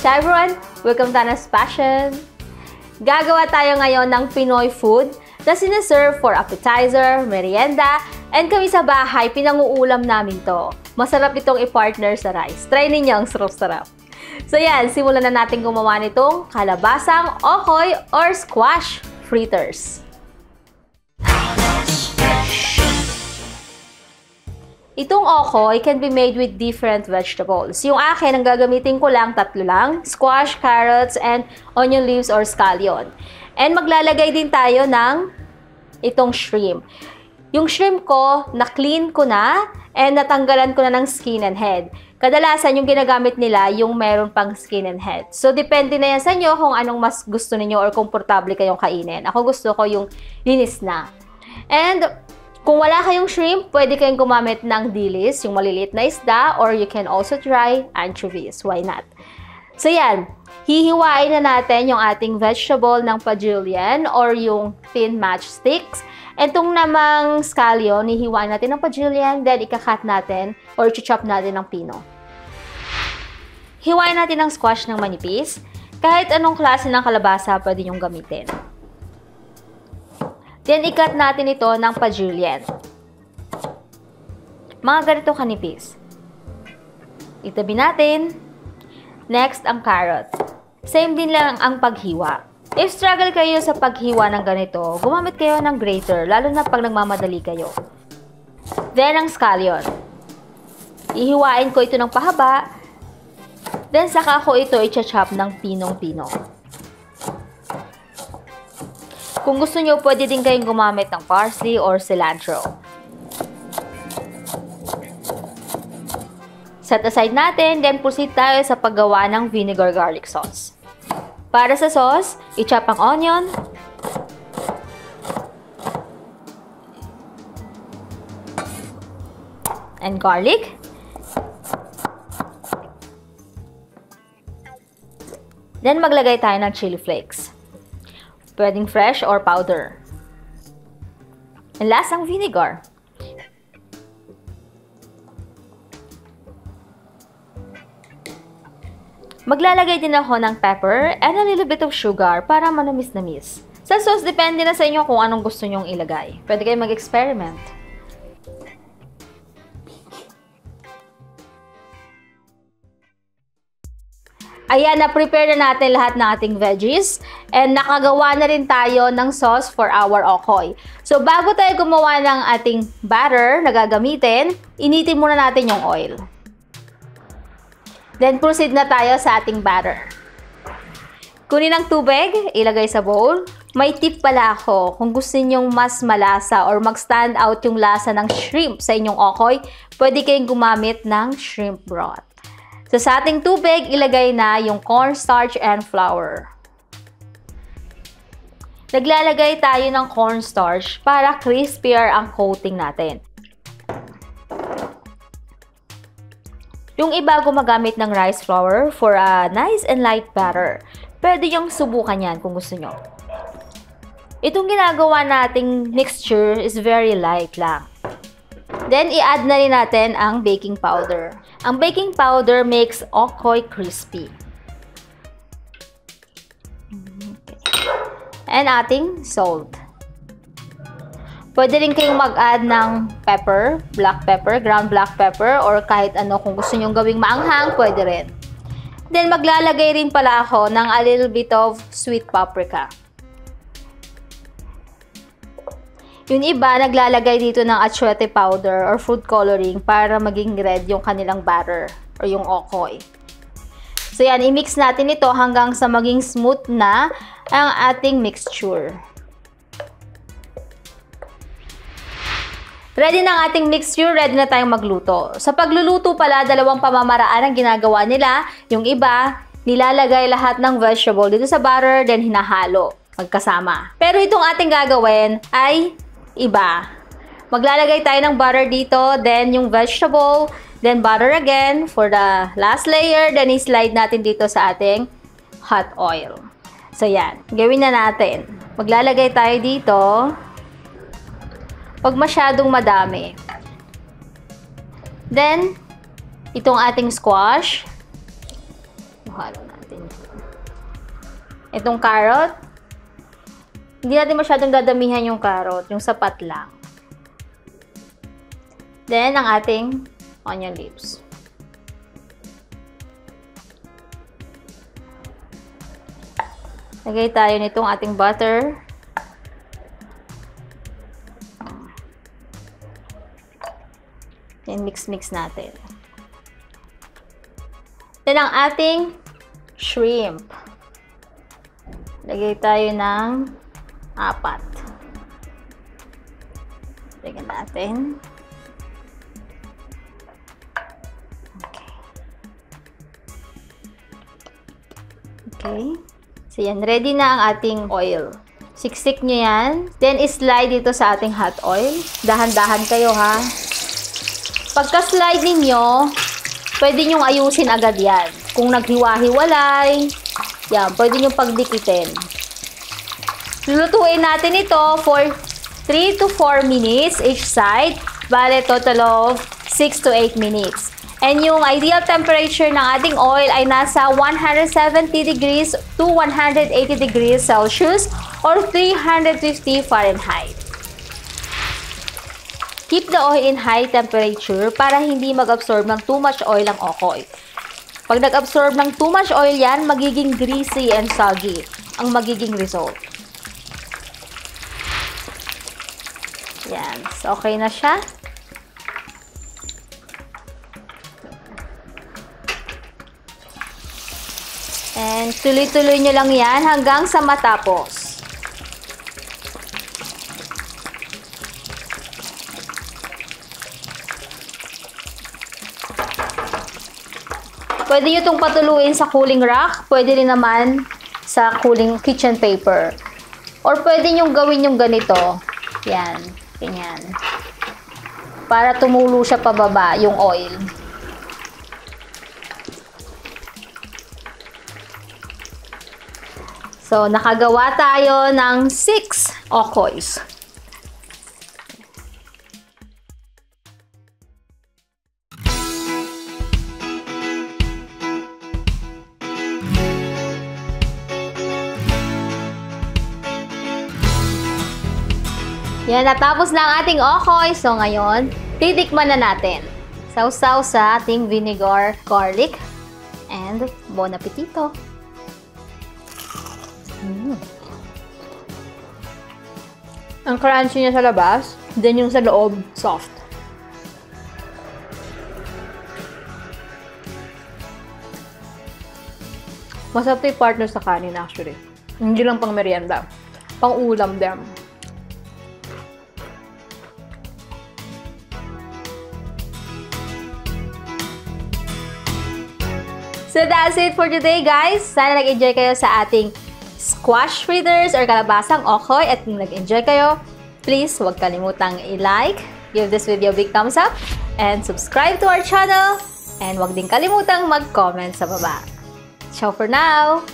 Hi everyone! Welcome to Ana's Passion! Gagawa tayo ngayon ng Pinoy food na sinaserve for appetizer, merienda, and kami sa bahay, pinanguulam namin to. Masarap itong i-partner sa rice. Try ninyo ang sarap-sarap. So yan, simulan na natin gumawa nitong kalabasang, okoy, or squash fritters. Itong okoy can be made with different vegetables. Yung akin, ang gagamitin ko lang, tatlo lang. Squash, carrots, and onion leaves or scallion. And maglalagay din tayo ng itong shrimp. Yung shrimp ko, na-clean ko na and natanggalan ko na ng skin and head. Kadalasan, yung ginagamit nila, yung meron pang skin and head. So, depende na yan sa inyo kung anong mas gusto ninyo or komportable kayong kainin. Ako gusto ko yung linis na. And, kung wala kayong shrimp, pwede kayong gumamit ng dilis, yung maliliit na isda, or you can also try anchovies. Why not? So yan, hihiwain na natin yung ating vegetable ng pajillion or yung thin matchsticks. Itong namang scallion, hihiwain natin ng pajillion, then ikakat natin or chop natin ng pino. Hiwain natin ng squash ng manipis. Kahit anong klase ng kalabasa pwede nyong gamitin. Then, ikat natin ito ng pa-julienne. Mga ganito kanipis. Itabi natin. Next, ang carrot. Same din lang ang paghiwa. If struggle kayo sa paghiwa ng ganito, gumamit kayo ng grater, lalo na pag nagmamadali kayo. Then, ang scallion. Ihiwain ko ito ng pahaba. Then, saka ko ito i-chop ng pinong-pino. Kung gusto nyo, pwede din kayong gumamit ng parsley or cilantro. Set aside natin, then proceed tayo sa paggawa ng vinegar garlic sauce. Para sa sauce, i-chop ang onion, and garlic. Then maglagay tayo ng chili flakes. Pwedeng fresh or powder. And last, ang vinegar. Maglalagay din ako ng pepper and a little bit of sugar para manamis-namis. Sa sauce, depende na sa inyo kung anong gusto nyong ilagay. Pwede kayo mag-experiment. Ayan, na-prepare na natin lahat ng ating veggies. And nakagawa na rin tayo ng sauce for our okoy. So, bago tayo gumawa ng ating batter na gagamitin, initin muna natin yung oil. Then, proceed na tayo sa ating batter. Kunin ang tubig, ilagay sa bowl. May tip pala ako, kung gusto ninyong mas malasa or mag-stand out yung lasa ng shrimp sa inyong okoy, pwede kayong gumamit ng shrimp broth. So, sa ating tubig, ilagay na yung cornstarch and flour. Naglalagay tayo ng cornstarch para crispier ang coating natin. Yung iba gumagamit ng rice flour for a nice and light batter. Pwede yung subukan yan kung gusto nyo. Itong ginagawa nating mixture is very light lang. Then, i-add na rin natin ang baking powder. Ang baking powder makes okoy crispy. And ating salt. Pwede rin kayong mag-add ng pepper, black pepper, ground black pepper, or kahit ano kung gusto nyong gawing maanghang, pwede rin. Then, maglalagay rin pala ako ng a little bit of sweet paprika. Yung iba, naglalagay dito ng achwete powder or food coloring para maging red yung kanilang batter or yung okoy. So yan, i-mix natin ito hanggang sa maging smooth na ang ating mixture. Ready na ang ating mixture, ready na tayong magluto. Sa pagluluto pala, dalawang pamamaraan ang ginagawa nila. Yung iba, nilalagay lahat ng vegetable dito sa butter, then hinahalo magkasama. Pero itong ating gagawin ay iba. Maglalagay tayo ng butter dito, then yung vegetable, then butter again for the last layer, then i-slide natin dito sa ating hot oil. So yan, gawin na natin. Maglalagay tayo dito. Pag masyadong madami. Then, itong ating squash. Halo natin Itong carrot. Hindi natin masyadong dadamihan yung carrot. Yung sapat lang. Then, ang ating onion leaves. Lagay tayo nitong ating butter. Then, mix-mix natin. Then, ang ating shrimp. Lagay tayo ng apat. Lagyan natin. Okay. Okay. So, yan. Ready na ang ating oil. Siksik nyo yan. Then, slide dito sa ating hot oil. Dahan-dahan kayo, ha? Pagka-slide ninyo, pwede nyong ayusin agad yan. Kung naghiwa-hiwalay, yan, pwede nyong pagdikitin. Lulutuin natin ito for 3 to 4 minutes each side. Bale, total of 6 to 8 minutes. And yung ideal temperature ng ating oil ay nasa 170 degrees to 180 degrees Celsius or 350 Fahrenheit. Keep the oil in high temperature para hindi mag-absorb ng too much oil ang okoy. Pag nag-absorb ng too much oil yan, magiging greasy and soggy ang magiging result. Yan. So, okay na siya. And tuloy-tuloy nyo lang yan hanggang sa matapos. Pwede nyo itong patuluin sa cooling rack. Pwede rin naman sa cooling kitchen paper. Or pwede nyo gawin yung ganito. Yan. Ganyan. Para tumulo siya pababa yung oil. So, nakagawa tayo ng 6 okoys. Yan, natapos na ang ating okoy. So, ngayon, titikman na natin. Sausaw sa ating vinegar, garlic, and bon appetito. Mm. Ang crunchy niya sa labas, then yung sa loob, soft. Masarap ito partner sa kanin actually. Hindi lang pang merienda. Pang ulam din. So that's it for today guys. Sana nag-enjoy kayo sa ating squash fritters or kalabasang okoy at kung nag-enjoy kayo, please huwag kalimutang i-like, give this video a big thumbs up, and subscribe to our channel. And huwag din kalimutang mag-comment sa baba. Ciao for now!